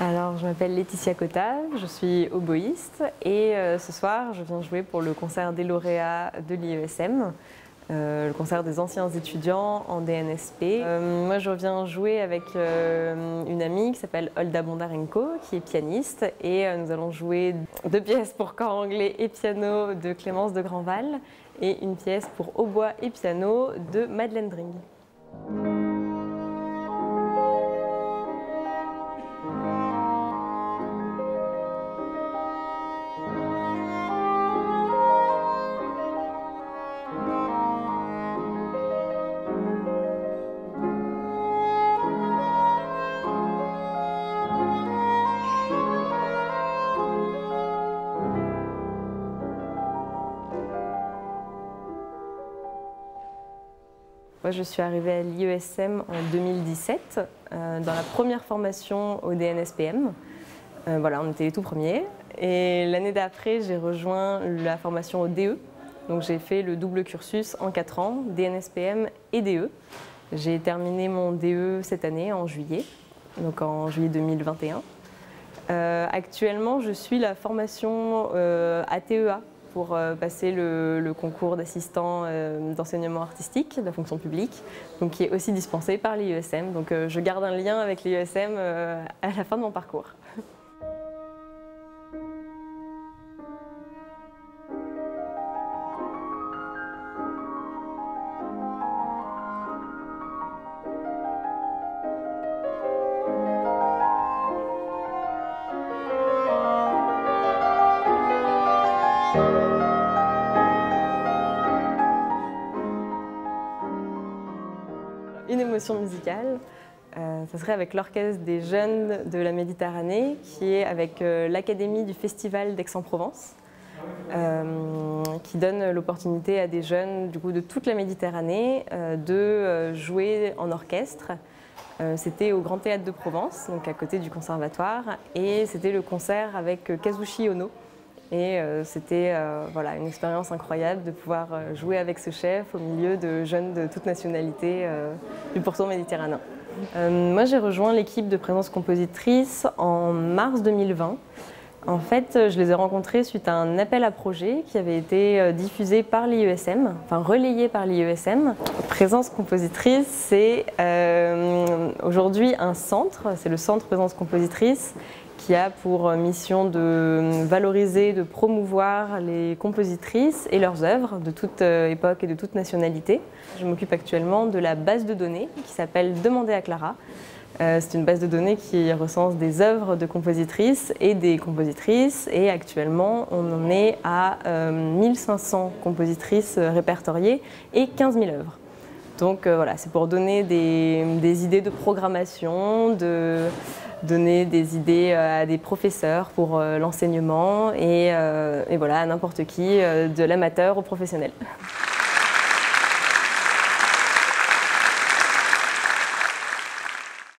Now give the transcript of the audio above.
Alors, je m'appelle Laetitia Cotta, je suis oboïste et euh, ce soir, je viens jouer pour le concert des lauréats de l'IESM, euh, le concert des anciens étudiants en DNSP. Euh, moi, je viens jouer avec une amie qui s'appelle Olda Bondarenko, qui est pianiste, et nous allons jouer deux pièces pour corps anglais et piano de Clémence de Grandval et une pièce pour hautbois et piano de Madeleine Dring. Moi, je suis arrivée à l'IESM en 2017, euh, dans la première formation au DNSPM. Euh, voilà, on était les tout premiers. Et l'année d'après, j'ai rejoint la formation au DE. Donc j'ai fait le double cursus en 4 ans, DNSPM et DE. J'ai terminé mon DE cette année en juillet, donc en juillet 2021. Euh, actuellement, je suis la formation ATEA pour euh, passer le, concours d'assistant euh, d'enseignement artistique de la fonction publique, donc qui est aussi dispensé par l'IESM. Donc euh, je garde un lien avec l'IESM à la fin de mon parcours. une émotion musicale, euh, ça serait avec l'Orchestre des Jeunes de la Méditerranée, qui est avec euh, l'Académie du Festival d'Aix-en-Provence, euh, qui donne l'opportunité à des jeunes du coup, de toute la Méditerranée de jouer en orchestre. c'était au Grand Théâtre de Provence, donc à côté du conservatoire, et c'était le concert avec Kazushi Ono, et c'était voilà, une expérience incroyable de pouvoir jouer avec ce chef au milieu de jeunes de toute nationalité du pourtour méditerranéen. Euh, moi, j'ai rejoint l'équipe de présence compositrice en mars 2020. En fait, je les ai rencontrés suite à un appel à projet qui avait été euh, diffusé par l'IESM, enfin relayé par l'IESM. Présence compositrice, c'est euh, aujourd'hui un centre, c'est le centre présence compositrice qui a pour mission de valoriser, de promouvoir les compositrices et leurs œuvres de toute euh, époque et de toute nationalité. Je m'occupe actuellement de la base de données qui s'appelle Demander à Clara. Euh, c'est une base de données qui recense des œuvres de compositrices et des compositrices et actuellement on en est à 1500 euh, compositrices répertoriées et 15 000 œuvres. Donc voilà, c'est pour donner des, des, idées de programmation, de, donner des idées euh, à des professeurs pour euh, l'enseignement et, euh, et, voilà, à n'importe qui, de l'amateur au professionnel.